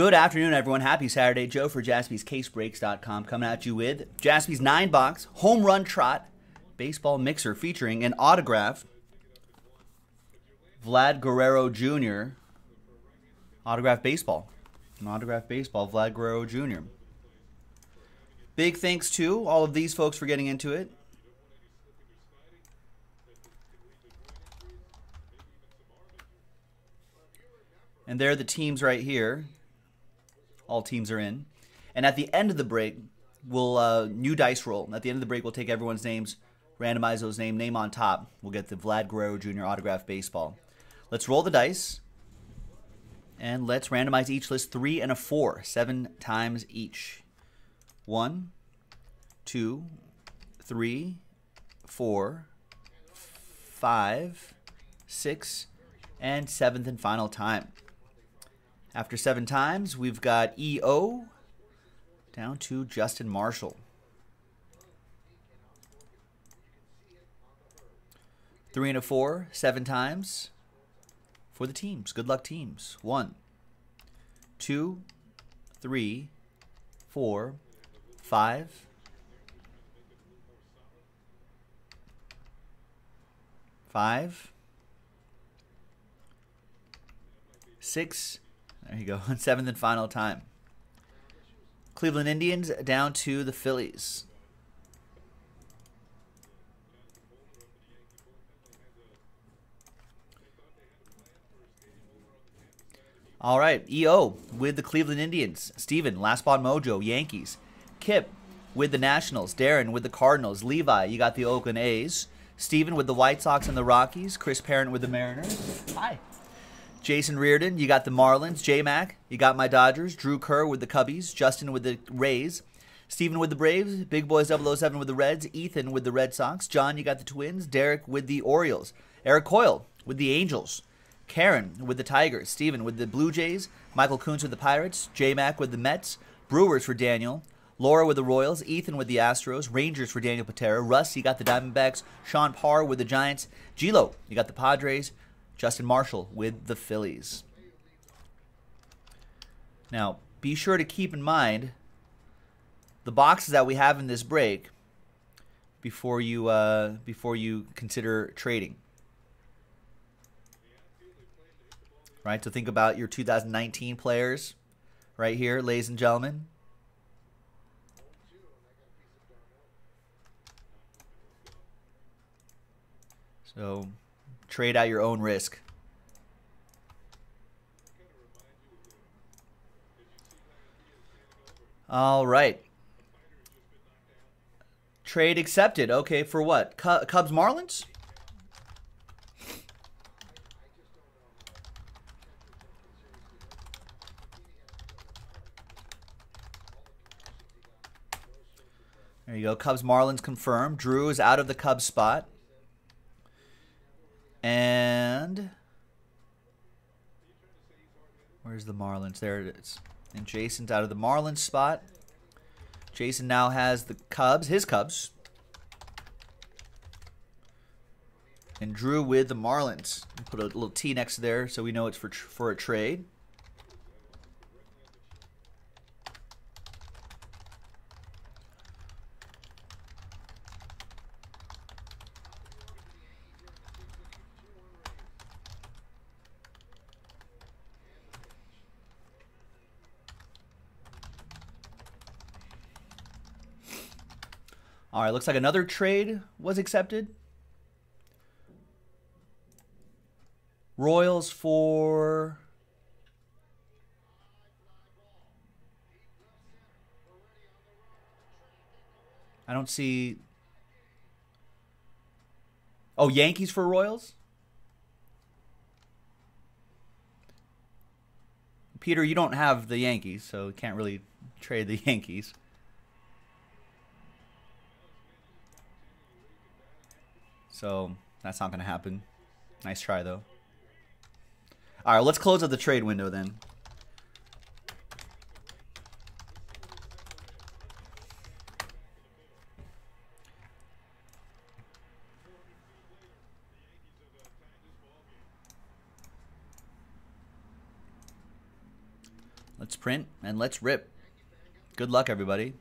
Good afternoon, everyone. Happy Saturday. Joe for jaspyscasebreaks.com coming at you with Jaspy's 9 box home run trot baseball mixer featuring an autograph. Vlad Guerrero Jr. Autograph baseball. An autograph baseball, Vlad Guerrero Jr. Big thanks to all of these folks for getting into it. And there are the teams right here. All teams are in. And at the end of the break, we'll uh, new dice roll. At the end of the break, we'll take everyone's names, randomize those name, name on top. We'll get the Vlad Guerrero Jr. autograph baseball. Let's roll the dice. And let's randomize each list three and a four, seven times each. One, two, three, four, five, six, and seventh and final time. After seven times, we've got EO down to Justin Marshall. Three and a four, seven times for the teams. Good luck, teams. One, two, three, four, five, five, six, there you go, seventh and final time. Cleveland Indians down to the Phillies. All right, EO with the Cleveland Indians. Steven, Last Spot Mojo, Yankees. Kip with the Nationals. Darren with the Cardinals. Levi, you got the Oakland A's. Steven with the White Sox and the Rockies. Chris Parent with the Mariners. Hi. Jason Reardon, you got the Marlins. J Mac, you got my Dodgers. Drew Kerr with the Cubbies. Justin with the Rays. Steven with the Braves. Big Boys 007 with the Reds. Ethan with the Red Sox. John, you got the Twins. Derek with the Orioles. Eric Coyle with the Angels. Karen with the Tigers, Steven with the Blue Jays, Michael Coons with the Pirates, J Mac with the Mets, Brewers for Daniel, Laura with the Royals, Ethan with the Astros, Rangers for Daniel Patera, Russ, you got the Diamondbacks, Sean Parr with the Giants, Gilo, you got the Padres, Justin Marshall with the Phillies. Now, be sure to keep in mind the boxes that we have in this break before you uh, before you consider trading. right? So think about your 2019 players right here, ladies and gentlemen. So trade at your own risk. All right. Trade accepted. Okay, for what? Cubs Marlins? There you go. Cubs Marlins confirmed. Drew is out of the Cubs spot. And where's the Marlins? There it is. And Jason's out of the Marlins spot. Jason now has the Cubs, his Cubs. And Drew with the Marlins. Put a little T next there so we know it's for for a trade. All right, looks like another trade was accepted. Royals for I don't see Oh, Yankees for Royals? Peter, you don't have the Yankees, so you can't really trade the Yankees. So that's not going to happen. Nice try, though. All right, let's close out the trade window then. Let's print and let's rip. Good luck, everybody.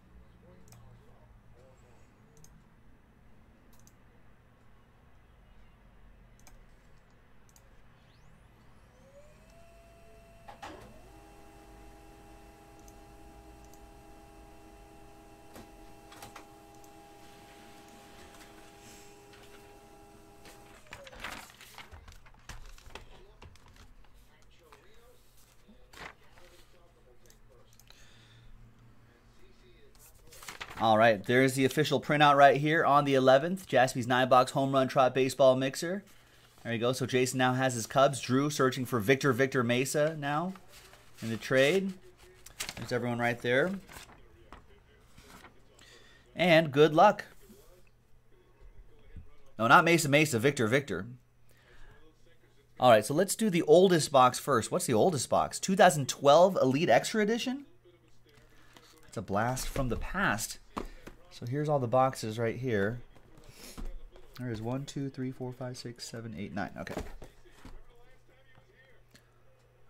All right, there's the official printout right here on the 11th. Jaspy's nine box home run trot baseball mixer. There you go. So Jason now has his Cubs. Drew searching for Victor Victor Mesa now in the trade. There's everyone right there. And good luck. No, not Mesa Mesa, Victor Victor. All right, so let's do the oldest box first. What's the oldest box? 2012 Elite Extra Edition? That's a blast from the past. So here's all the boxes right here. There is one, two, three, four, five, six, seven, eight, nine. Okay.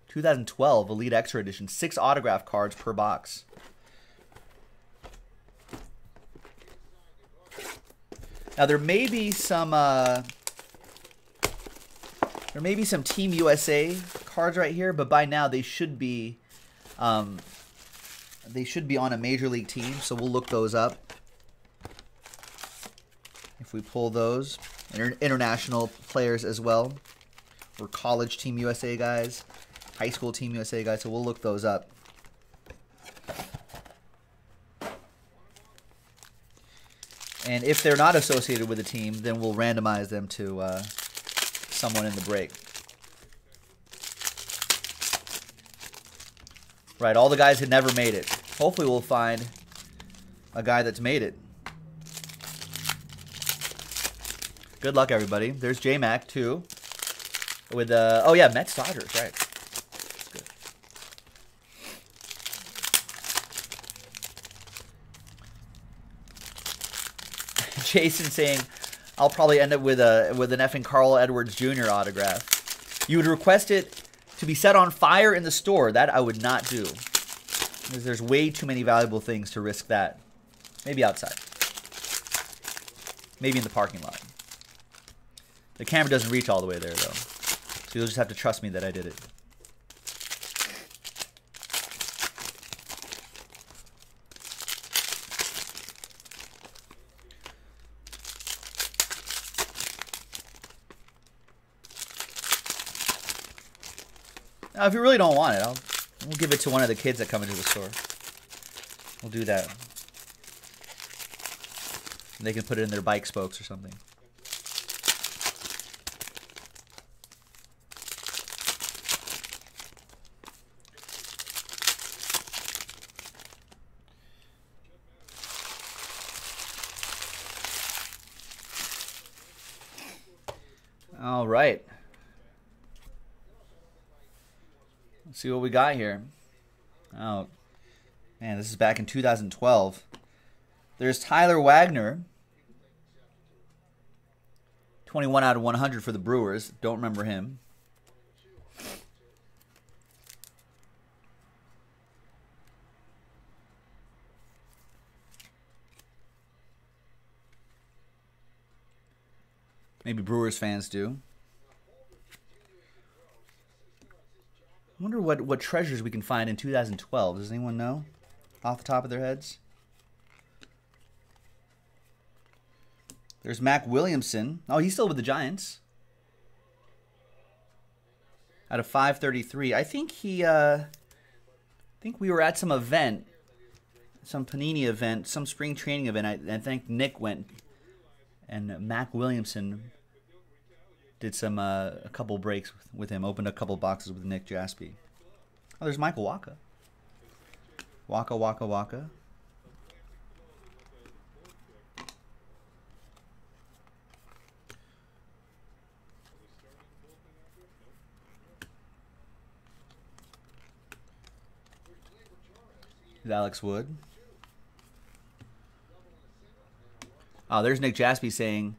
2012 Elite Extra Edition. Six autograph cards per box. Now there may be some uh, there may be some Team USA cards right here, but by now they should be um, they should be on a major league team, so we'll look those up if we pull those. Inter international players as well. Or college Team USA guys, high school Team USA guys, so we'll look those up. And if they're not associated with a team, then we'll randomize them to uh, someone in the break. Right, all the guys had never made it. Hopefully we'll find a guy that's made it. Good luck, everybody. There's J-Mac, too. With, uh, oh, yeah, Mets Dodgers, right. Good. Jason saying, I'll probably end up with a with an effing Carl Edwards Jr. autograph. You would request it to be set on fire in the store. That I would not do. Because there's way too many valuable things to risk that. Maybe outside. Maybe in the parking lot. The camera doesn't reach all the way there, though. So you'll just have to trust me that I did it. Now, if you really don't want it, I'll we'll give it to one of the kids that come into the store. We'll do that. And they can put it in their bike spokes or something. All right. Let's see what we got here. Oh, man, this is back in 2012. There's Tyler Wagner. 21 out of 100 for the Brewers. Don't remember him. Maybe Brewers fans do. Wonder what, what treasures we can find in 2012. Does anyone know off the top of their heads? There's Mac Williamson. Oh, he's still with the Giants. Out of 533. I think he uh I think we were at some event, some Panini event, some spring training event. I, I think Nick went and Mac Williamson did some uh, a couple breaks with him, opened a couple boxes with Nick Jaspy. Oh, there's Michael Wacha. Waka Waka Waka. Alex Wood. Oh, there's Nick Jaspy saying,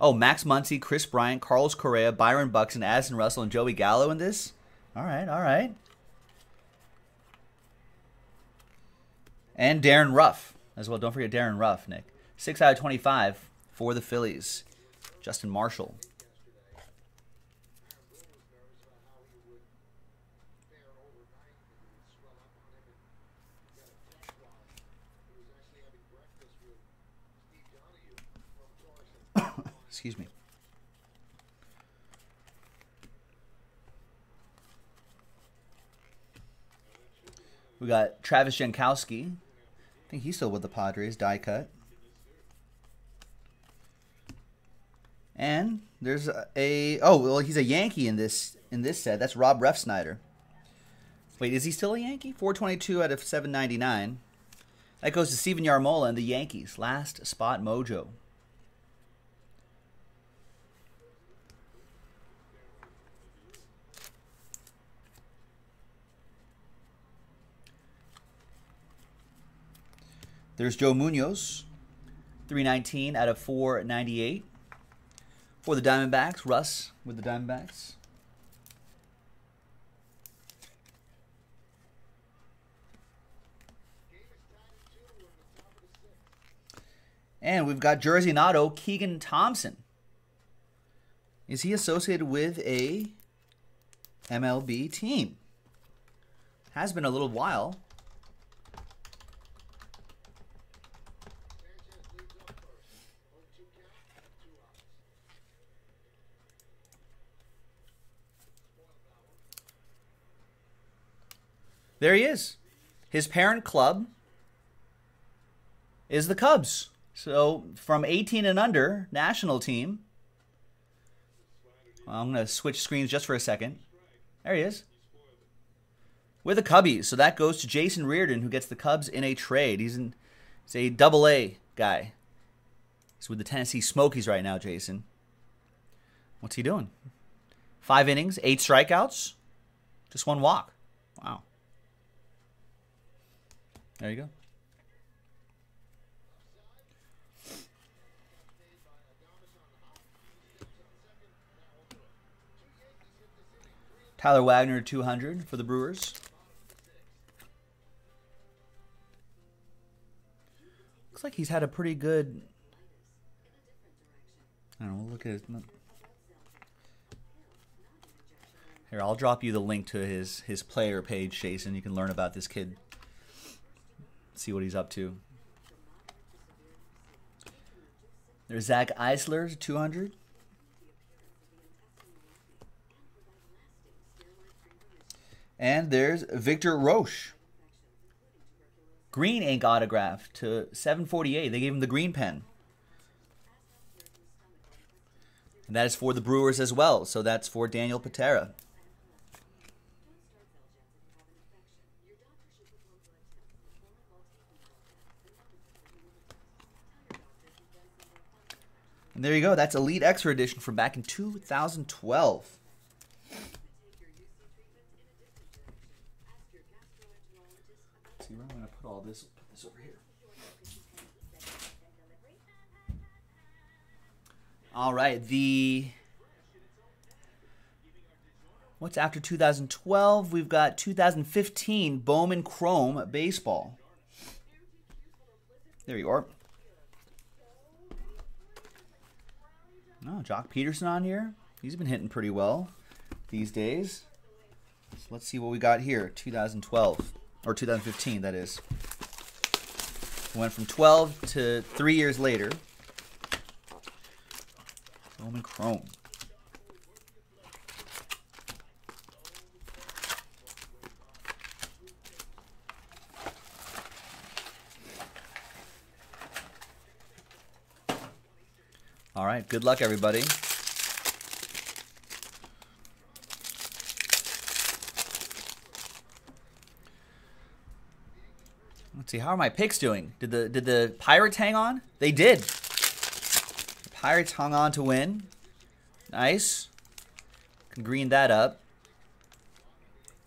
Oh, Max Muncy, Kris Bryant, Carlos Correa, Byron Buxton, Addison Russell, and Joey Gallo in this? All right, all right. And Darin Ruf as well. Don't forget Darin Ruf, Nick. 6 out of 25 for the Phillies. Justin Marshall. Excuse me. We got Travis Jankowski. I think he's still with the Padres, die cut. And there's a, oh well he's a Yankee in this in this set. That's Rob Refsnyder. Wait, is he still a Yankee? 422 out of 799. That goes to Steven Yarmola and the Yankees. Last spot mojo. There's Joe Munoz, 319 out of 498. For the Diamondbacks, Russ with the Diamondbacks. And we've got Jersey and Keegan Thompson. Is he associated with a MLB team? Has been a little while. There he is. His parent club is the Cubs. So from 18 and under, national team. Well, I'm going to switch screens just for a second. There he is. With the Cubbies. So that goes to Jason Reardon, who gets the Cubs in a trade. He's, in, he's a double A guy. He's with the Tennessee Smokies right now, Jason. What's he doing? Five innings, eight strikeouts, just one walk. Wow. There you go. Tyler Wagner 200 for the Brewers. Looks like he's had a pretty good. I don't know. Look at his. Here, I'll drop you the link to his his player page, Jason. You can learn about this kid see what he's up to. There's Zach Eisler, 200. And there's Victor Roache. Green ink autograph to 748. They gave him the green pen. And that is for the Brewers as well. So that's for Daniel Patera. And there you go. That's Elite Extra Edition from back in 2012. see where I'm going to put all this. Put this over here. All right. The what's after 2012? We've got 2015 Bowman Chrome Baseball. There you are. Oh, Joc Pederson on here. He's been hitting pretty well these days. So let's see what we got here. 2012 or 2015, that is. Went from 12 to three years later. Bowman Chrome. All right. Good luck, everybody. Let's see. How are my picks doing? Did the did the Pirates hang on? They did. The Pirates hung on to win. Nice. Can green that up.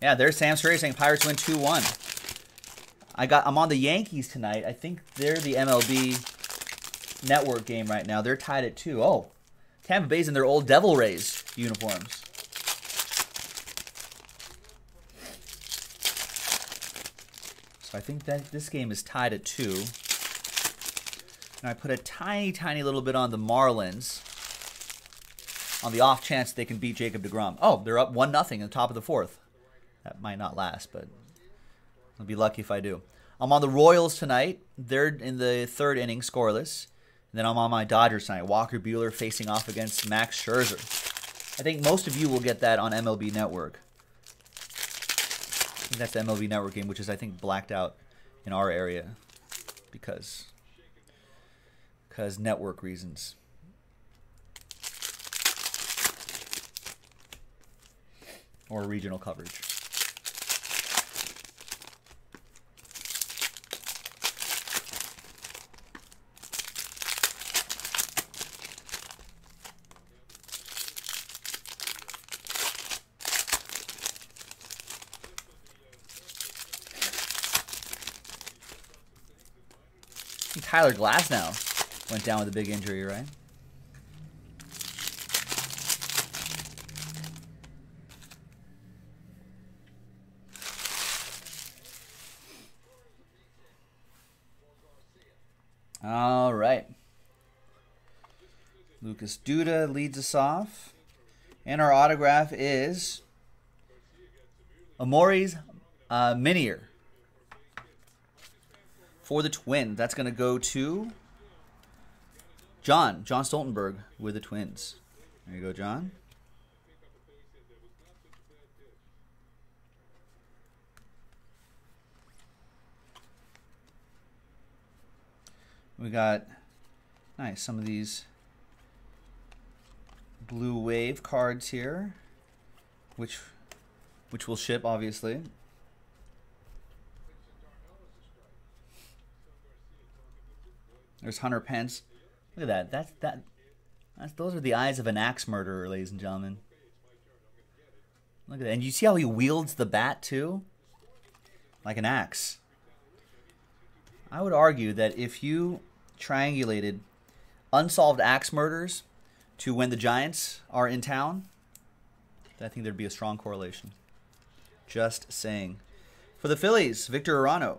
Yeah, there's Sam Surrey saying Pirates win 2-1. I got I'm on the Yankees tonight. I think they're the MLB network game right now. They're tied at two. Oh, Tampa Bay's in their old Devil Rays uniforms. So I think that this game is tied at two. And I put a tiny, tiny little bit on the Marlins on the off chance they can beat Jacob DeGrom. Oh, they're up 1 nothing in the top of the fourth. That might not last, but I'll be lucky if I do. I'm on the Royals tonight. They're in the third inning, scoreless. And then I'm on my Dodgers tonight. Walker Buehler facing off against Max Scherzer. I think most of you will get that on MLB Network. That's the MLB Network game, which is, I think, blacked out in our area because because network reasons. Or regional coverage. Tyler Glasnow went down with a big injury, right? All right. Lucas Duda leads us off. And our autograph is Amaurys uh, Minier for the Twins. That's going to go to John, John Stoltenberg with the Twins. There you go, John. We got nice some of these blue wave cards here, which which will ship obviously. There's Hunter Pence. Look at that. That's that. That's, those are the eyes of an axe murderer, ladies and gentlemen. Look at that. And you see how he wields the bat too, like an axe. I would argue that if you triangulated unsolved axe murders to when the Giants are in town, I think there'd be a strong correlation. Just saying. For the Phillies, Victor Arano.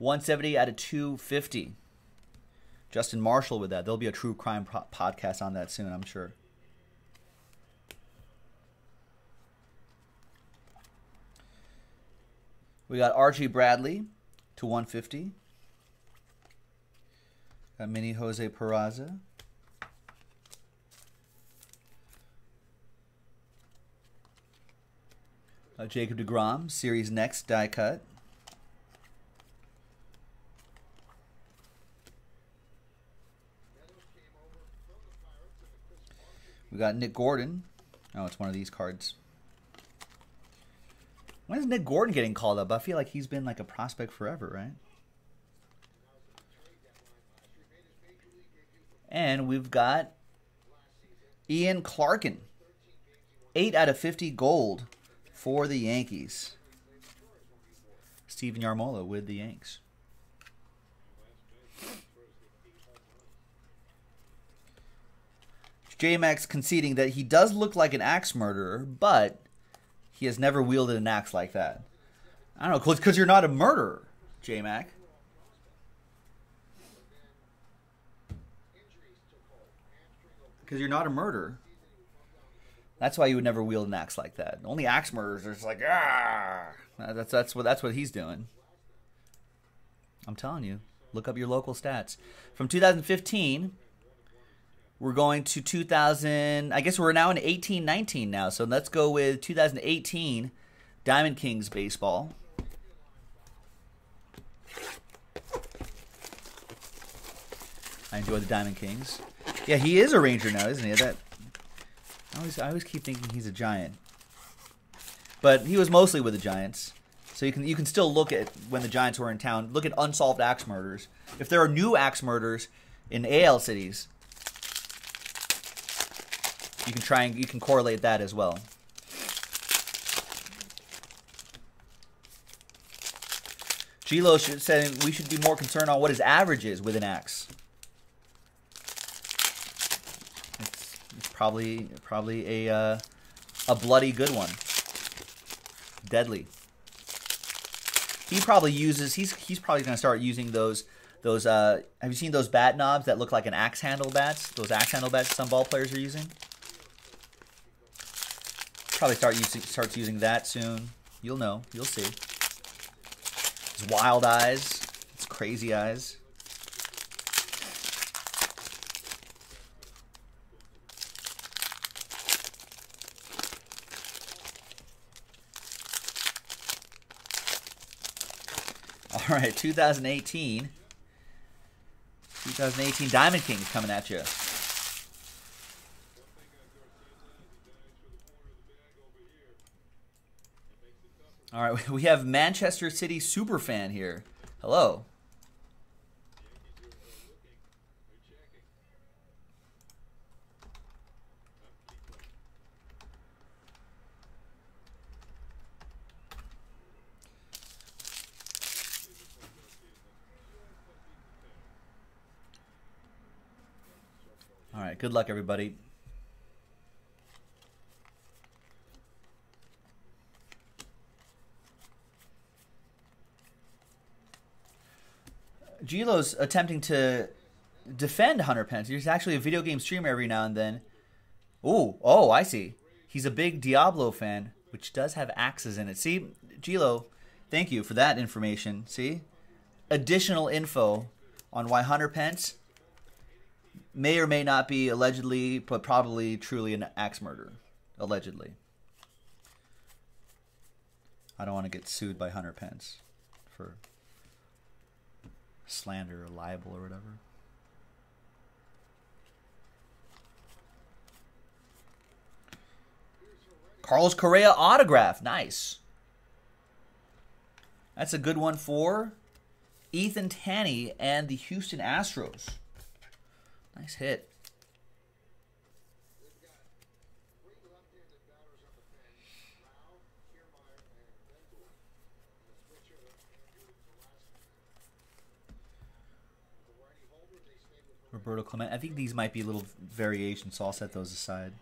170 out of 250. Justin Marshall with that. There'll be a true crime po- podcast on that soon, I'm sure. We got Archie Bradley to 150. Got Mini Jose Peraza. Uh, Jacob DeGrom, Series Next die cut. We got Nick Gordon. Oh, it's one of these cards. When is Nick Gordon getting called up? I feel like he's been like a prospect forever, right? And we've got Ian Clarkin. 8 out of 50 gold for the Yankees. Steven Yarmola with the Yanks. JMax conceding that he does look like an axe murderer, but he has never wielded an axe like that. I don't know, because you're not a murderer, JMac. Because you're not a murderer. That's why you would never wield an axe like that. Only axe murderers are just like ah. That's that's what that's what he's doing. I'm telling you, look up your local stats from 2015. We're going to 2000. I guess we're now in 18 19 now. So let's go with 2018 Diamond Kings baseball. I enjoy the Diamond Kings. Yeah, he is a Ranger now, isn't he? That I always I always keep thinking he's a Giant, but he was mostly with the Giants. So you can you can still look at when the Giants were in town. Look at unsolved axe murders. If there are new axe murders in AL cities, you can try and you can correlate that as well. Gilo said we should be more concerned on what his average is with an axe. It's, it's probably probably a uh, a bloody good one, deadly. He probably uses. He's he's probably going to start using those those. Uh, have you seen those bat knobs that look like an axe handle bats? Those axe handle bats some ball players are using. Probably start using starts using that soon. You'll know. You'll see. His wild eyes. His crazy eyes. All right, 2018. 2018 Diamond Kings coming at you. All right, we have Manchester City superfan here. Hello. All right, good luck, everybody. Gilo's attempting to defend Hunter Pence. He's actually a video game streamer every now and then. Oh, oh, I see. He's a big Diablo fan, which does have axes in it. See, Gilo, thank you for that information. See? Additional info on why Hunter Pence may or may not be allegedly, but probably truly an axe murder. Allegedly. I don't want to get sued by Hunter Pence for slander or libel or whatever. Carlos Correa autograph. Nice. That's a good one for Ethan Tanney and the Houston Astros. Nice hit. Roberto Clemente. I think these might be a little variations, so I'll set those aside.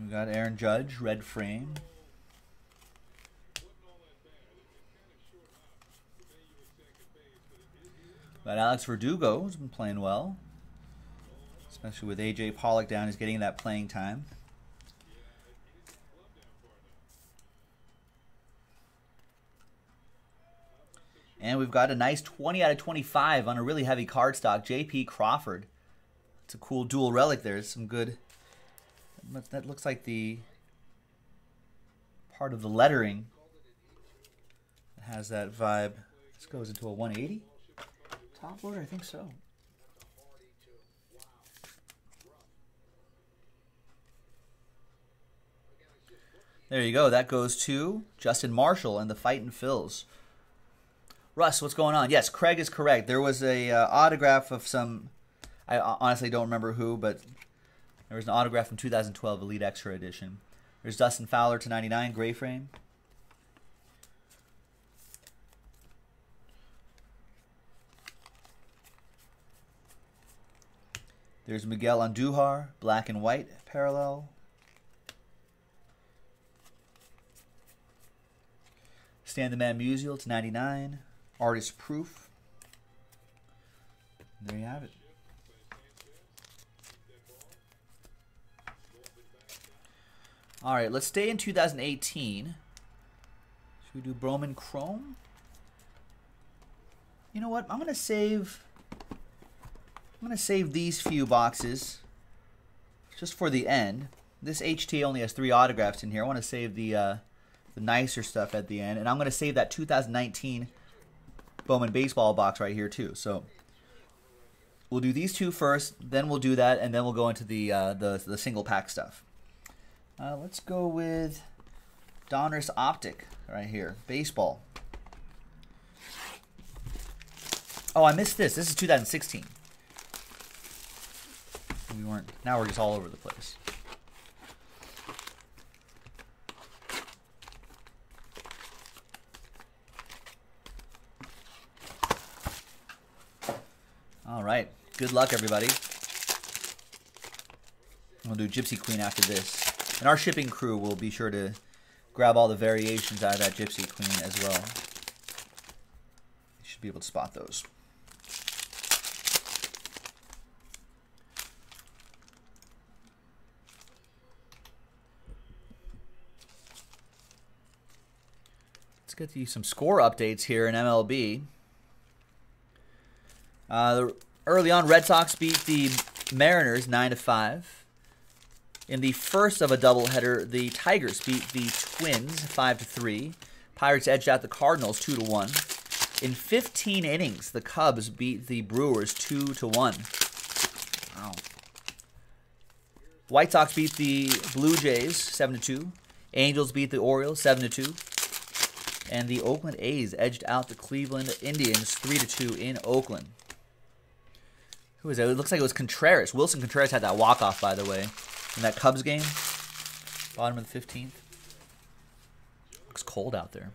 We got Aaron Judge, red frame. But Alex Verdugo has been playing well especially with AJ Pollock down. He's getting that playing time. And we've got a nice 20 out of 25 on a really heavy card stock. JP Crawford. It's a cool dual relic there. It's some good. That looks like the part of the lettering that has that vibe. This goes into a 180 top loader. I think so. There you go. That goes to Justin Marshall and the Fight Fightin' Phils. Russ, what's going on? Yes, Craig is correct. There was a uh, autograph of some. I honestly don't remember who, but there was an autograph from 2012 Elite Extra Edition. There's Dustin Fowler to 99 gray frame. There's Miguel Andujar, black and white parallel. Stan the Man Musial to 99. Artist Proof. There you have it. All right, let's stay in 2018. Should we do Bowman Chrome? You know what? I'm gonna save. I'm gonna save these few boxes just for the end. This HT only has three autographs in here. I want to save the. Uh, the nicer stuff at the end. And I'm going to save that 2019 Bowman baseball box right here too. So we'll do these two first, then we'll do that, and then we'll go into the uh, the, the single pack stuff. Uh, let's go with Donruss Optic right here, baseball. Oh, I missed this. This is 2016. We weren't. Now we're just all over the place. All right. Good luck, everybody. We'll do Gypsy Queen after this. And our shipping crew will be sure to grab all the variations out of that Gypsy Queen as well. You should be able to spot those. Let's get to you some score updates here in MLB. Uh, early on, Red Sox beat the Mariners 9 to 5. In the first of a doubleheader, the Tigers beat the Twins 5 to 3. Pirates edged out the Cardinals 2 to 1. In 15 innings, the Cubs beat the Brewers 2 to 1. Wow. White Sox beat the Blue Jays 7 to 2. Angels beat the Orioles 7 to 2. And the Oakland A's edged out the Cleveland Indians 3 to 2 in Oakland. Who is that? It looks like it was Contreras. Willson Contreras had that walk off, by the way in that Cubs game. Bottom of the 15th. Looks cold out there.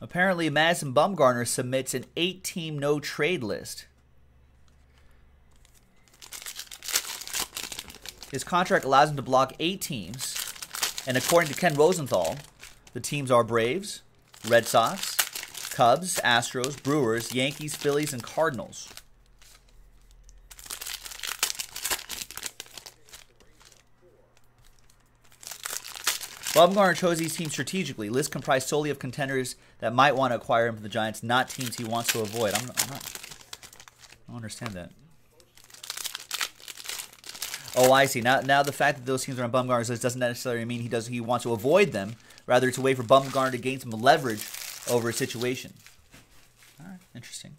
Apparently, Madison Bumgarner submits an eight team no trade list. His contract allows him to block eight teams, and according to Ken Rosenthal, the teams are Braves, Red Sox, Cubs, Astros, Brewers, Yankees, Phillies, and Cardinals. Bumgarner chose these teams strategically. List comprised solely of contenders that might want to acquire him from the Giants, not teams he wants to avoid. I'm, I'm not. I don't understand that. Oh, I see. Now, now the fact that those teams are on Bumgarner's list doesn't necessarily mean he does he wants to avoid them. Rather, it's a way for Bumgarner to gain some leverage over a situation. All right, interesting.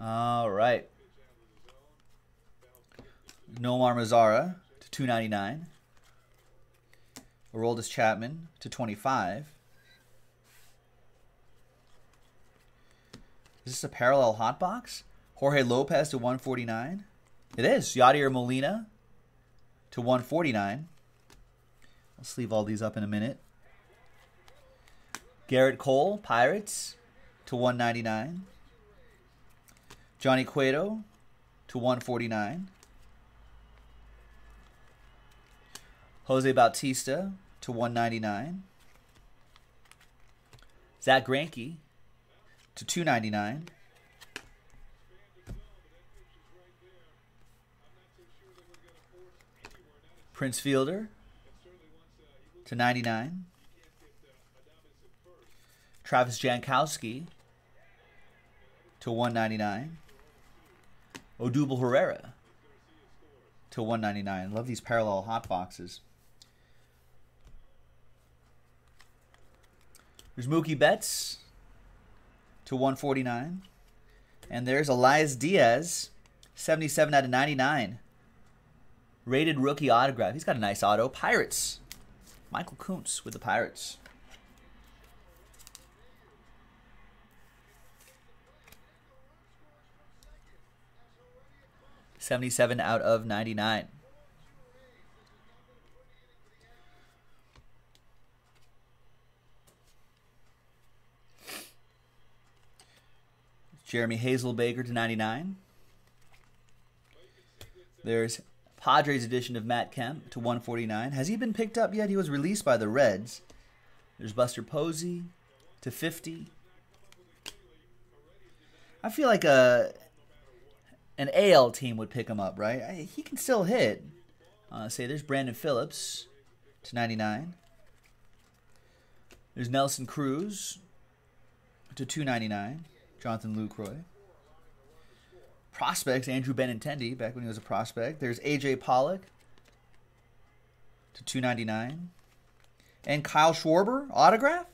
All right. Nomar Mazara to 299. Aroldis Chapman to 25. Is this a parallel hot box? Jorge Lopez to 149. It is. Yadier Molina to 149. I'll sleeve all these up in a minute. Gerrit Cole, Pirates to 199. Johnny Cueto to 149. Jose Bautista to 199. Zack Greinke to 299. Prince Fielder to 99. Travis Jankowski to 199. Odubel Herrera to 199. Love these parallel hot boxes. There's Mookie Betts to 149. And there's Elias Diaz, 77 out of 99. Rated rookie autograph. He's got a nice auto. Pirates. Michael Kuntz with the Pirates. Seventy-seven out of ninety-nine. Jeremy Hazelbaker to 99. There's Padres edition of Matt Kemp to 149. Has he been picked up yet? He was released by the Reds. There's Buster Posey to 50. I feel like a an AL team would pick him up, right? He can still hit. Uh, say there's Brandon Phillips to 99. There's Nelson Cruz to 299. Jonathan Lucroy prospects, Andrew Benintendi, back when he was a prospect. There's AJ Pollock to 299. And Kyle Schwarber, autograph?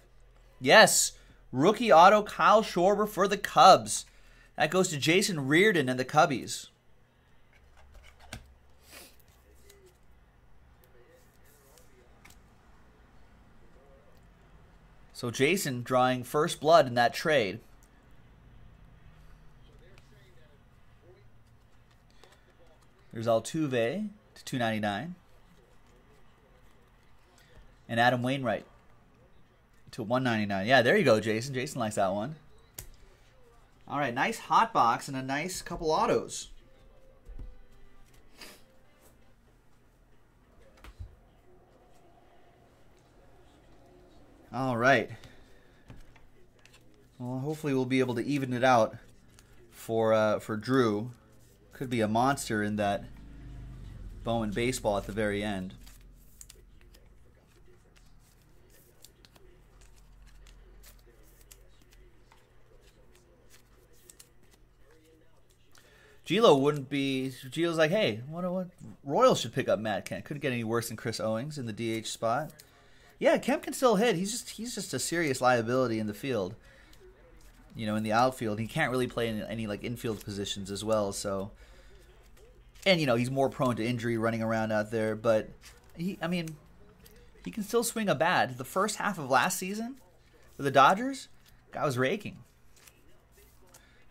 Yes, rookie auto Kyle Schwarber for the Cubs. That goes to Jason Reardon and the Cubbies. So Jason drawing first blood in that trade. There's Altuve to 299. And Adam Wainwright to 199. Yeah, there you go, Jason. Jason likes that one. All right, nice hot box and a nice couple autos. All right. Well, hopefully we'll be able to even it out for uh, for Drew. Could be a monster in that Bowman baseball at the very end. Gilo wouldn't be. Gilo's like, hey, what, what? Royals should pick up Matt Kemp. Couldn't get any worse than Chris Owings in the DH spot. Yeah, Kemp can still hit. He's just he's just a serious liability in the field. You know, in the outfield, he can't really play in any like infield positions as well. So, and you know, he's more prone to injury running around out there. But he, I mean, he can still swing a bat. The first half of last season with the Dodgers, guy was raking.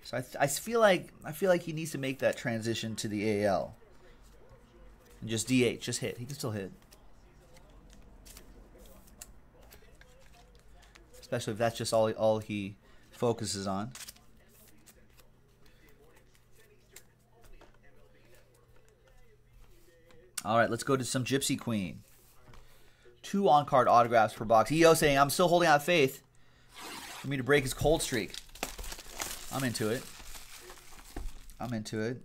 So I, I feel like I feel like he needs to make that transition to the AL. And just DH, just hit. He can still hit. Especially if that's just all all he focuses on. All right, let's go to some Gypsy Queen. Two on card autographs per box. EO saying, I'm still holding out faith for me to break his cold streak. I'm into it. I'm into it.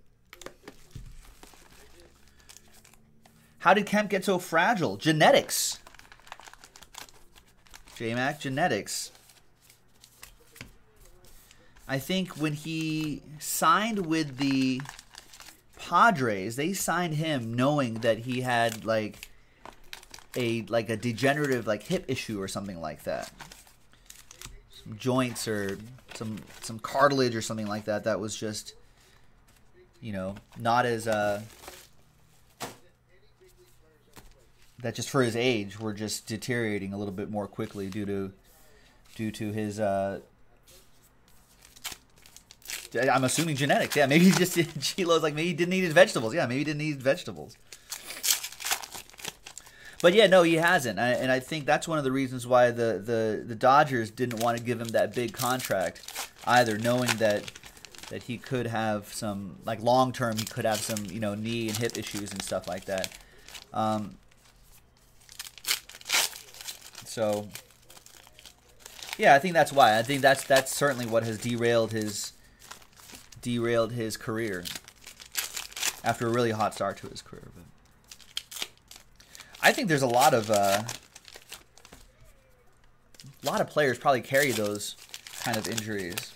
How did Kemp get so fragile? Genetics. JMac Genetics. I think when he signed with the Padres, they signed him knowing that he had like a like a degenerative like hip issue or something like that. Some joints or some some cartilage or something like that that was just you know not as uh that just for his age were just deteriorating a little bit more quickly due to due to his uh I'm assuming genetics. Yeah, maybe he just Gilo's like maybe he didn't eat his vegetables. Yeah, maybe he didn't eat vegetables. But yeah, no, he hasn't, and I think that's one of the reasons why the, the, the Dodgers didn't want to give him that big contract either, knowing that that he could have some like long term, he could have some you know knee and hip issues and stuff like that. Um, so yeah, I think that's why. I think that's that's certainly what has derailed his derailed his career after a really hot start to his career. But I think there's a lot of uh, a lot of players probably carry those kind of injuries.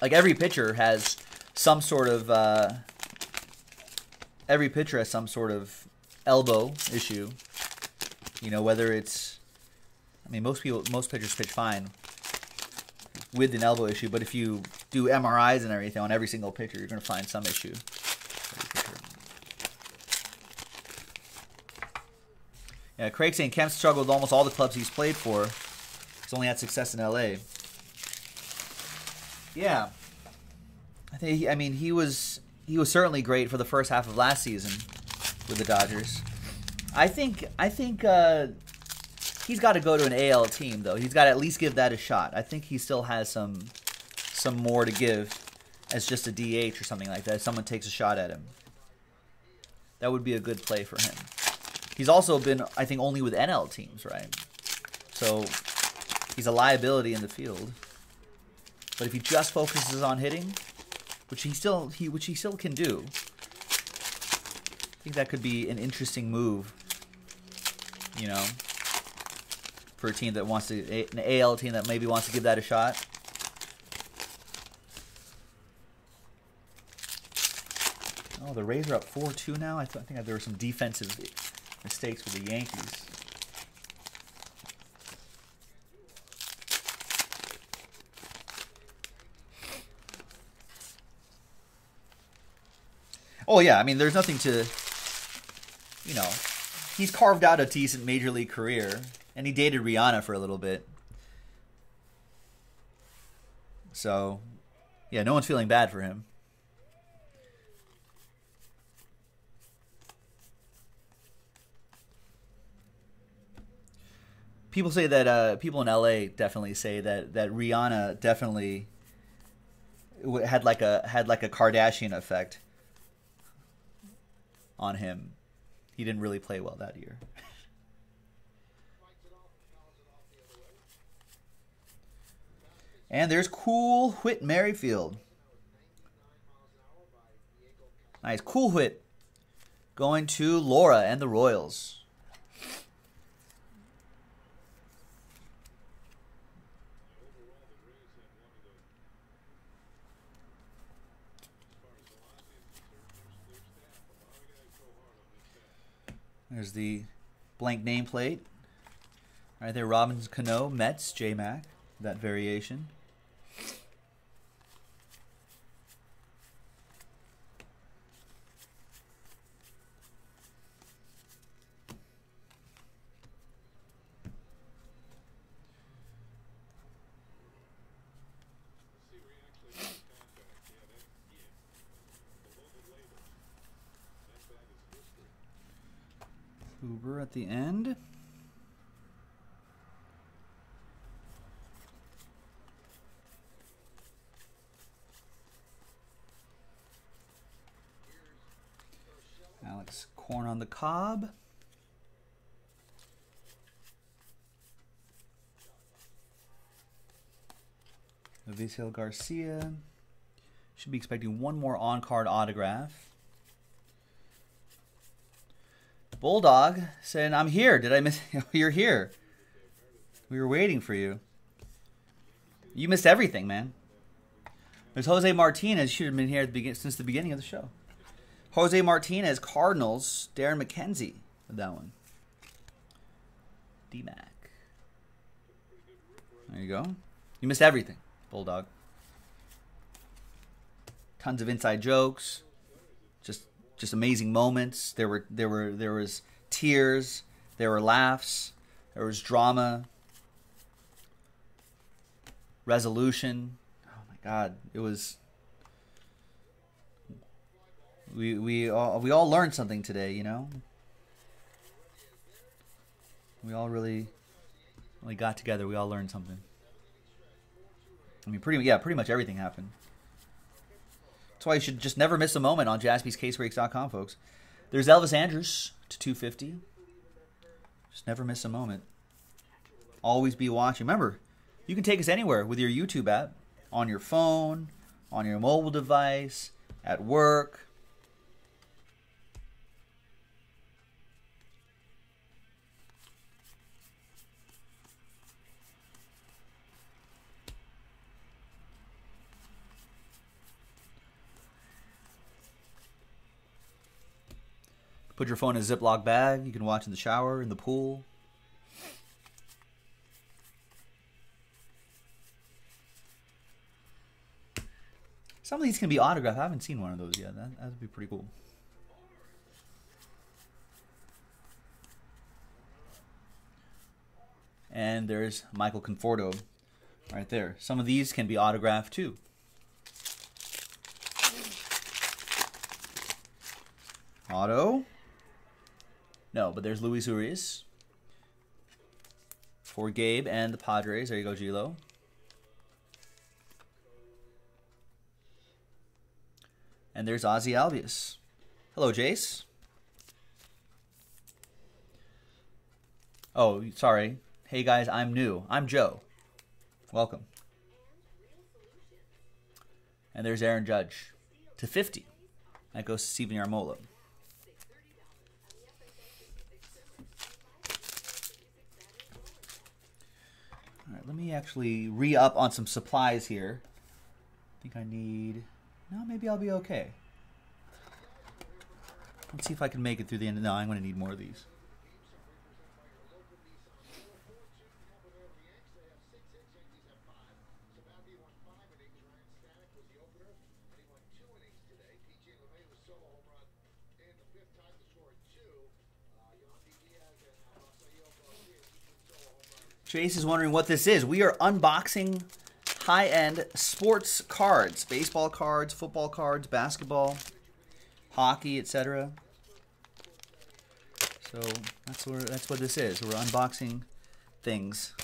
Like every pitcher has some sort of uh, every pitcher has some sort of elbow issue. You know, whether it's I mean most people most pitchers pitch fine with an elbow issue, but if you do MRIs and everything on every single pitcher, you're going to find some issue. Yeah, Craig saying Kemp struggled with almost all the clubs he's played for. He's only had success in LA. Yeah, I think. I mean, he was he was certainly great for the first half of last season with the Dodgers. I think I think uh, he's got to go to an AL team though. He's got to at least give that a shot. I think he still has some some more to give as just a DH or something like that. If someone takes a shot at him, that would be a good play for him. He's also been, I think, only with NL teams, right? So he's a liability in the field. But if he just focuses on hitting, which he still he which he still can do, I think that could be an interesting move. You know, for a team that wants to an AL team that maybe wants to give that a shot. Oh, the Rays are up 4-2 now. I, th- I think there were some defensive mistakes with the Yankees. Oh yeah, I mean, there's nothing to, you know, he's carved out a decent major league career, and he dated Rihanna for a little bit. So, yeah, no one's feeling bad for him. People say that uh, people in LA definitely say that that Rihanna definitely had like a had like a Kardashian effect on him. He didn't really play well that year. And there's Cool Whit Merrifield. Nice. Cool Whit going to Laura and the Royals. There's the blank nameplate. Right there, Robinson Cano, Mets, J Mac, that variation. Uber at the end. Alex corn on the cob. Avisail Garcia. Should be expecting one more on card autograph. Bulldog saying, I'm here. Did I miss? Oh, you're here. We were waiting for you. You missed everything, man. There's Jose Martinez. Should have been here the since the beginning of the show. Jose Martinez, Cardinals, Darren McKenzie that one. D Mac. There you go. You missed everything, Bulldog. Tons of inside jokes. Just amazing moments. There were there were there was tears, there were laughs, there was drama, resolution. Oh my god, it was we we all we all learned something today, you know? We all really we got together, we all learned something. I mean, pretty yeah, pretty much everything happened. That's why you should just never miss a moment on jaspyscasebreaks.com, folks. There's Elvis Andrus to 250. Just never miss a moment. Always be watching. Remember, you can take us anywhere with your YouTube app, on your phone, on your mobile device, at work. Put your phone in a Ziploc bag. You can watch in the shower, in the pool. Some of these can be autographed. I haven't seen one of those yet. That would be pretty cool. And there's Michael Conforto right there. Some of these can be autographed too. Auto. No, but there's Luis Urias for Gabe and the Padres. There you go, Gilo. And there's Ozzie Albies. Hello, Jace. Oh, sorry. Hey guys, I'm new. I'm Joe. Welcome. And there's Aaron Judge to 50. That goes to Steven Yarmola. Let me actually re-up on some supplies here. I think I need... No, maybe I'll be okay. Let's see if I can make it through the end. No, I'm going to need more of these. Chase is wondering what this is. We are unboxing high-end sports cards, baseball cards, football cards, basketball, hockey, etc. So that's what that's what this is. We're unboxing things.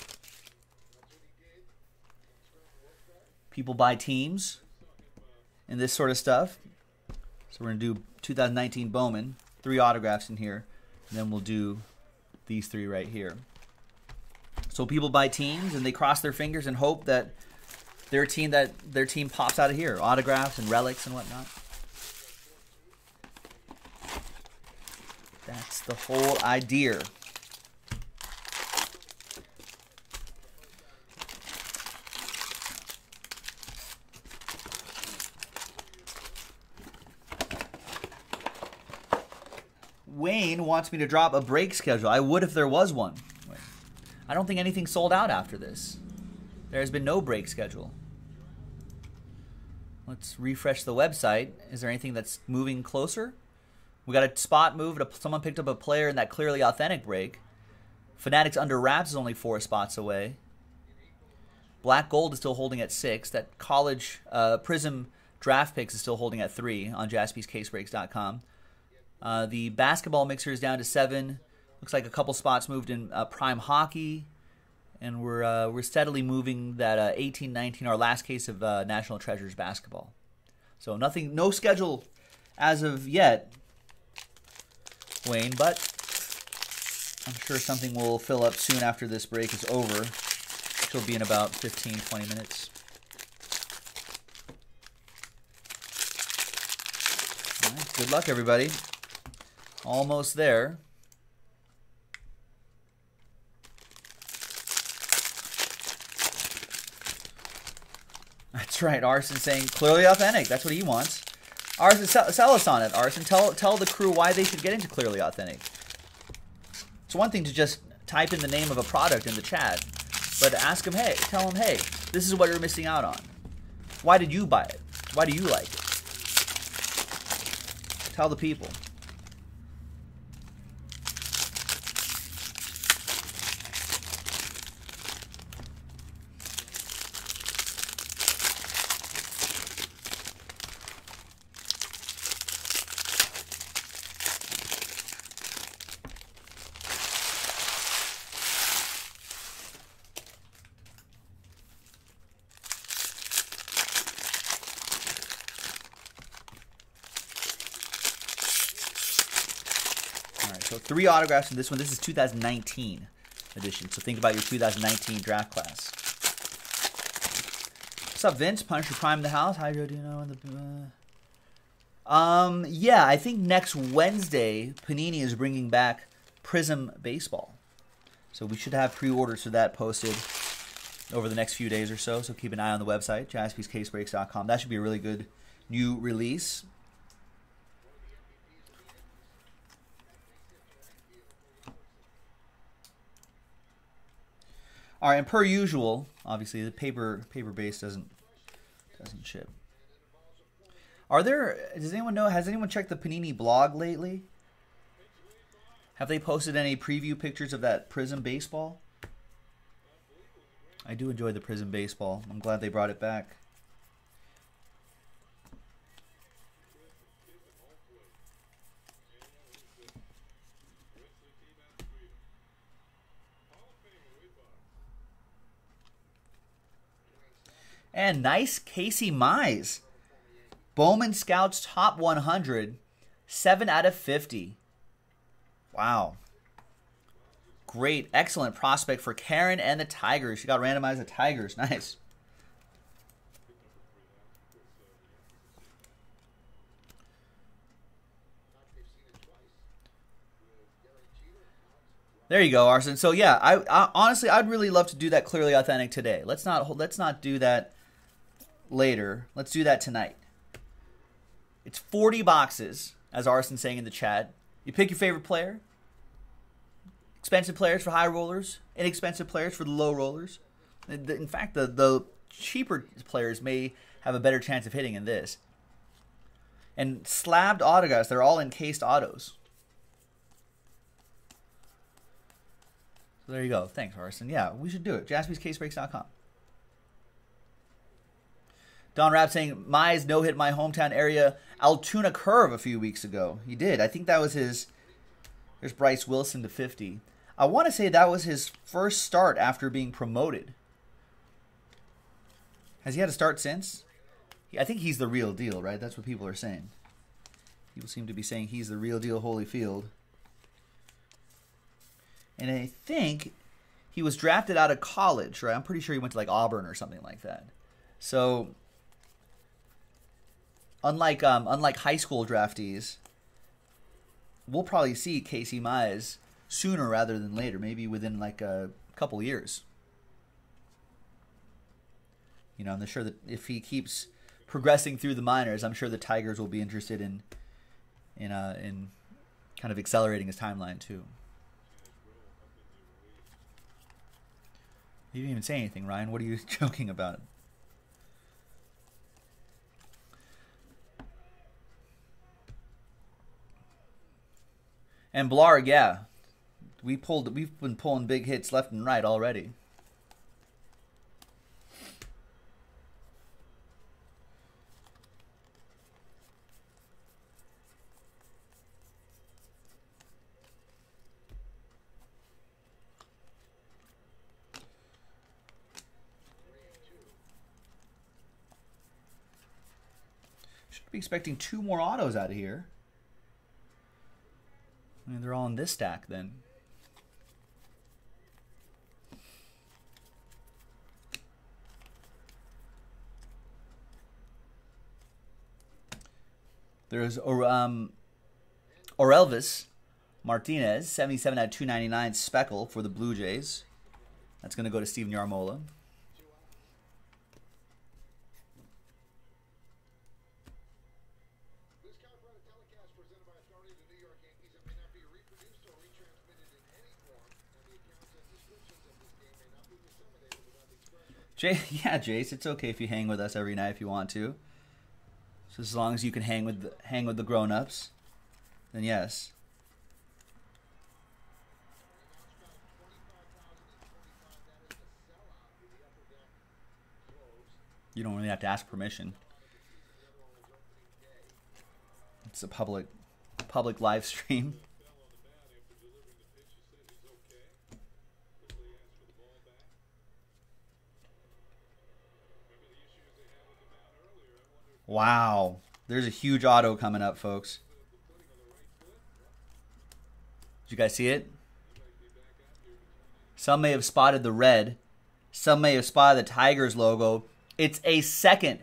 People buy teams and this sort of stuff. So we're to do 2019 Bowman, three autographs in here, and then we'll do these three right here. So people buy teams and they cross their fingers and hope that their team that their team pops out of here, autographs and relics and whatnot. That's the whole idea. Wayne wants me to drop a break schedule. I would if there was one. I don't think anything sold out after this. There has been no break schedule. Let's refresh the website. Is there anything that's moving closer? We got a spot move. Someone picked up a player in that clearly authentic break. Fanatics under wraps is only four spots away. Black Gold is still holding at six. That college uh, Prizm draft picks is still holding at three on jaspyscasebreaks.com. Uh, the basketball mixer is down to seven. Looks like a couple spots moved in uh, prime hockey, and we're uh, we're steadily moving that uh, 18, 19, our last case of uh, National Treasures basketball. So nothing, no schedule as of yet, Wayne, but I'm sure something will fill up soon after this break is over, which will be in about 15, 20 minutes. good luck, everybody. Almost there. That's right. Arson saying clearly authentic. That's what he wants. Arson, sell, sell us on it. Arson, tell tell the crew why they should get into clearly authentic. It's one thing to just type in the name of a product in the chat, but ask them, hey, tell them, hey, this is what you're missing out on. Why did you buy it? Why do you like it? Tell the people. So three autographs in this one. This is 2019 edition. So think about your 2019 draft class. What's up, Vince? Punisher Prime in the house. Hydro, do you know the? Uh... Um, yeah, I think next Wednesday Panini is bringing back Prizm Baseball. So we should have pre-orders for that posted over the next few days or so. So keep an eye on the website, jaspyscasebreaks.com. That should be a really good new release. All right, and per usual, obviously the paper paper base doesn't doesn't ship. Are there? Does anyone know? Has anyone checked the Panini blog lately? Have they posted any preview pictures of that Prizm baseball? I do enjoy the Prizm baseball. I'm glad they brought it back. Nice Casey Mize. Bowman Scouts top 100, 7 out of 50. Wow. Great, excellent prospect for Karen and the Tigers. She got randomized the Tigers. Nice. There you go, Arson. So yeah, I, I, honestly I'd really love to do that clearly authentic today. Let's not let's not do that later. Let's do that tonight. It's 40 boxes, as Arson saying in the chat. You pick your favorite player. Expensive players for high rollers, inexpensive players for the low rollers. In fact, the, the cheaper players may have a better chance of hitting in this. And slabbed autographs, they're all encased autos. So there you go. Thanks, Arson. Yeah, we should do it. JaspysCaseBreaks.com. Don Rapp saying Mize no hit my hometown area Altoona curve a few weeks ago. He did. I think that was his. There's Bryce Wilson to 50. I want to say that was his first start after being promoted. Has he had a start since? I think he's the real deal, right? That's what people are saying. People seem to be saying he's the real deal Holyfield. And I think he was drafted out of college, right? I'm pretty sure he went to like Auburn or something like that. So unlike um, unlike high school draftees, we'll probably see Casey Mize sooner rather than later, maybe within like a couple years. You know, I'm sure that if he keeps progressing through the minors, I'm sure the Tigers will be interested in in uh, in kind of accelerating his timeline too. You didn't even say anything, Ryan. What are you joking about? And Blarg, yeah, we pulled. We've been pulling big hits left and right already. Should be expecting two more autos out of here. I mean, they're all in this stack then. There's um, Orelvis Martinez, 77 at 299 Speckle for the Blue Jays. That's going to go to Steven Yarmola. Yeah, Jace, it's okay if you hang with us every night if you want to. So as long as you can hang with the, hang with the grown-ups, then yes. You don't really have to ask permission. It's a public public live stream. Wow. There's a huge auto coming up, folks. Did you guys see it? Some may have spotted the red. Some may have spotted the Tigers logo. It's a second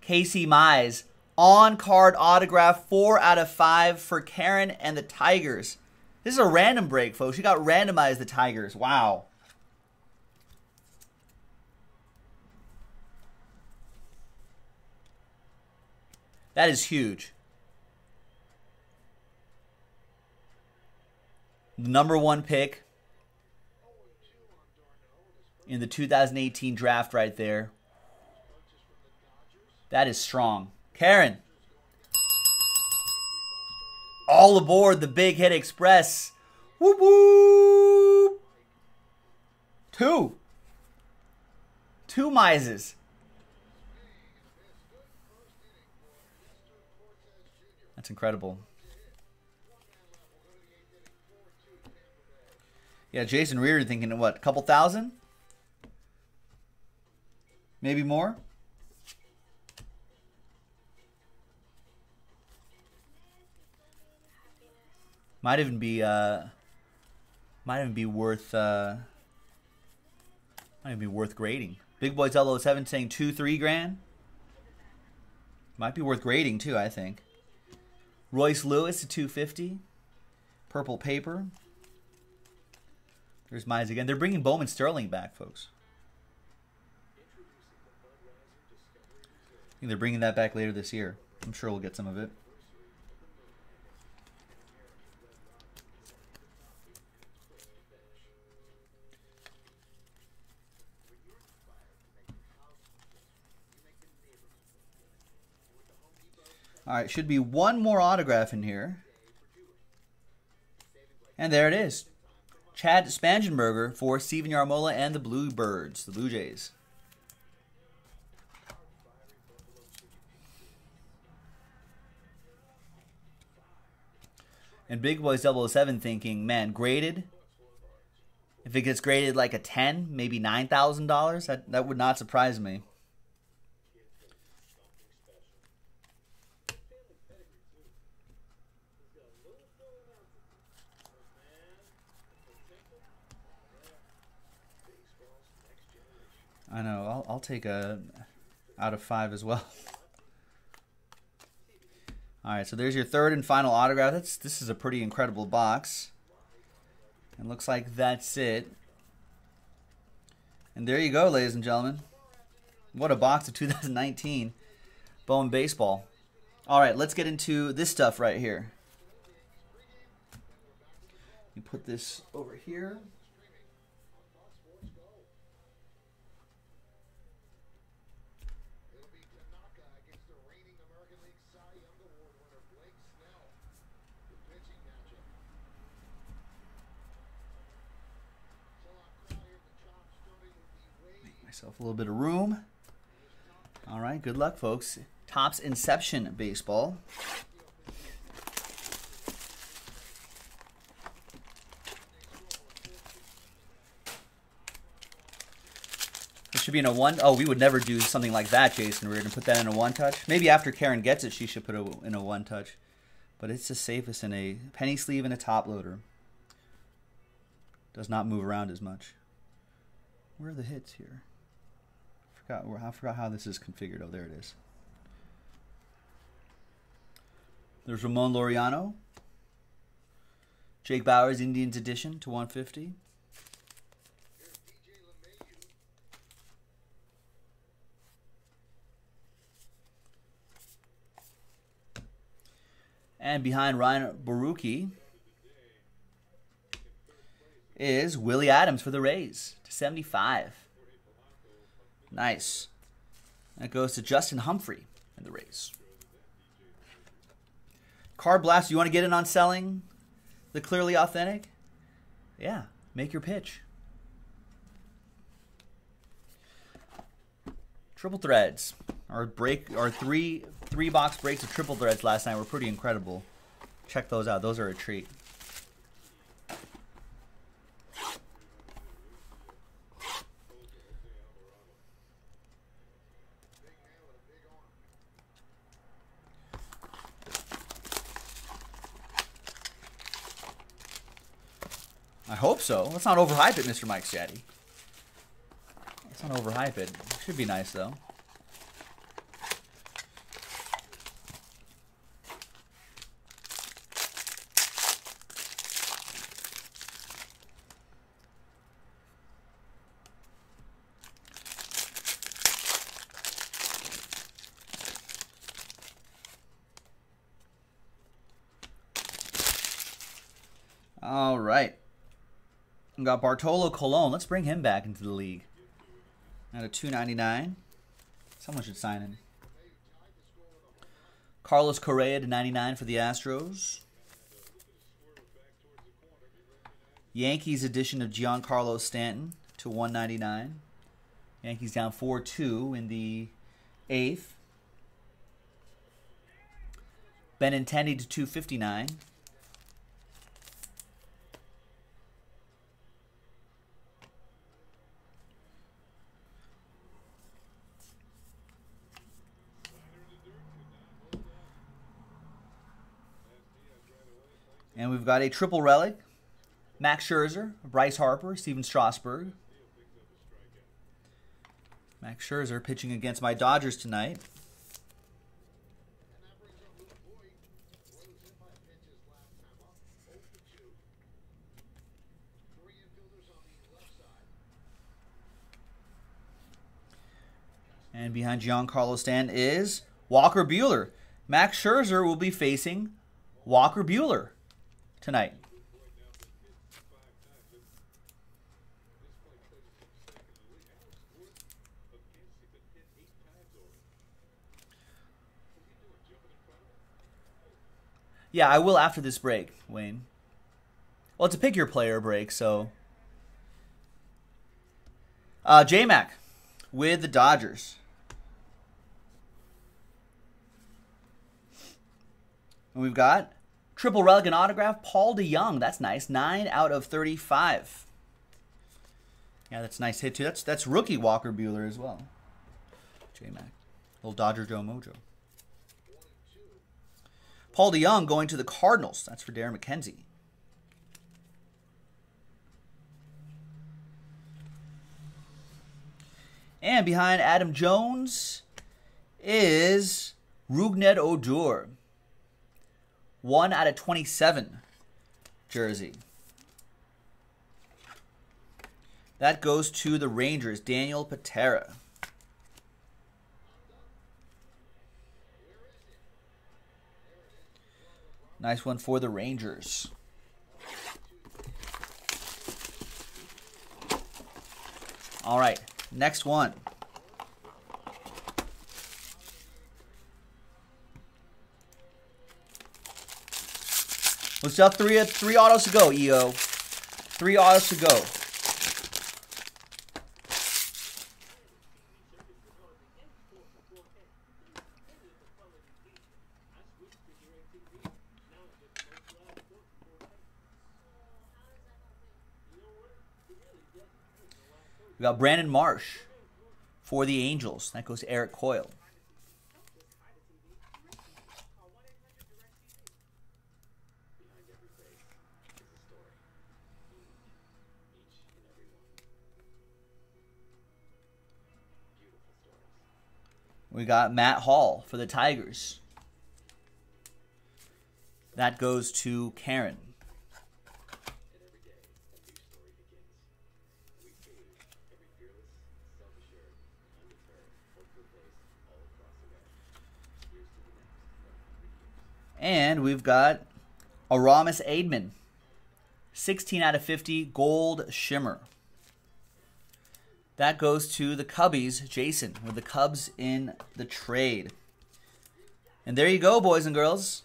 Casey Mize on card autograph, four out of five for Karen and the Tigers. This is a random break, folks. You got randomized the Tigers. Wow. That is huge. The number one pick in the 2018 draft, right there. That is strong. Karen. All aboard the Big Hit Express. Whoop whoop. Two. Two Mizes. That's incredible. Yeah, Jason Rear thinking what, a couple thousand? Maybe more? Might even be uh might even be worth uh might even be worth grading. Big Boys 007 saying two, three grand. Might be worth grading too, I think. Royce Lewis to 250. Purple paper. There's Mize again. They're bringing Bowman Sterling back, folks. I think they're bringing that back later this year. I'm sure we'll get some of it. All right, should be one more autograph in here. And there it is. Chad Spangenberger for Steven Yarmola and the Bluebirds, the Blue Jays. And Big Boys 007 thinking, man, graded, If it gets graded like a 10, maybe $9,000, that, that would not surprise me. I know. I'll, I'll take a out of five as well. All right, so there's your third and final autograph. That's this is a pretty incredible box. It looks like that's it. And there you go, ladies and gentlemen. What a box of 2019 Bowman Baseball. All right, let's get into this stuff right here. You put this over here. Myself a little bit of room. All right, good luck, folks. Topps Inception Baseball. It should be in a one. Oh, we would never do something like that, Jason. To put that in a one touch. Maybe after Karen gets it, she should put it in a one touch. But it's the safest in a penny sleeve and a top loader. Does not move around as much. Where are the hits here? Forgot, I forgot how this is configured. Oh, there it is. There's Ramon Laureano. Jake Bauers, Indians edition to 150. And behind Ryan Borucki is Willie Adams for the Rays to 75. Nice. That goes to Justin Humphrey in the race. Car Blast, you want to get in on selling the clearly authentic? Yeah, make your pitch. Triple threads. Our break our three three box breaks of triple threads last night were pretty incredible. Check those out. Those are a treat. I hope so. Let's not overhype it, Mr. Mike Shaddy. Let's not overhype it. Should be nice, though. All right. Got Bartolo Colon. Let's bring him back into the league. At a 299. Someone should sign him. Carlos Correa to 99 for the Astros. Yankees edition of Giancarlo Stanton to 199. Yankees down 4-2 in the eighth. Benintendi to 259. And we've got a triple relic. Max Scherzer, Bryce Harper, Stephen Strasburg. Max Scherzer pitching against my Dodgers tonight. And behind Giancarlo Stanton is Walker Buehler. Max Scherzer will be facing Walker Buehler tonight. Yeah, I will after this break, Wayne. Well, it's a pick your player break, so. Uh, J Mac with the Dodgers. And we've got Triple relic and autograph, Paul DeJong. That's nice. 9 out of 35. Yeah, that's a nice hit too. That's that's rookie Walker Buehler as well. J Mac. Little Dodger Joe Mojo. Paul DeJong going to the Cardinals. That's for Darren McKenzie. And behind Adam Jones is Rougned Odor. 1 out of 27 jersey. That goes to the Rangers, Daniel Patera. Nice one for the Rangers. All right, next one. Let's have three three autos to go, EO. Three autos to go. We got Brandon Marsh for the Angels. That goes to Eric Coyle. We got Matt Hall for the Tigers. That goes to Karen. And we've got Aramis Ademan. 16 out of 50 gold shimmer. That goes to the Cubbies, Jason, with the Cubs in the trade. And there you go, boys and girls.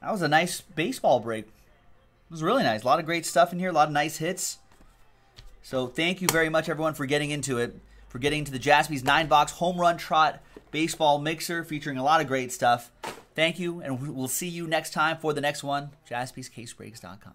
That was a nice baseball break. It was really nice. A lot of great stuff in here, a lot of nice hits. So thank you very much, everyone, for getting into it, for getting into the Jaspy's 9-box home run trot baseball mixer featuring a lot of great stuff. Thank you, and we'll see you next time for the next one. JaspysCaseBreaks.com.